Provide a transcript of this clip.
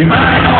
Amém.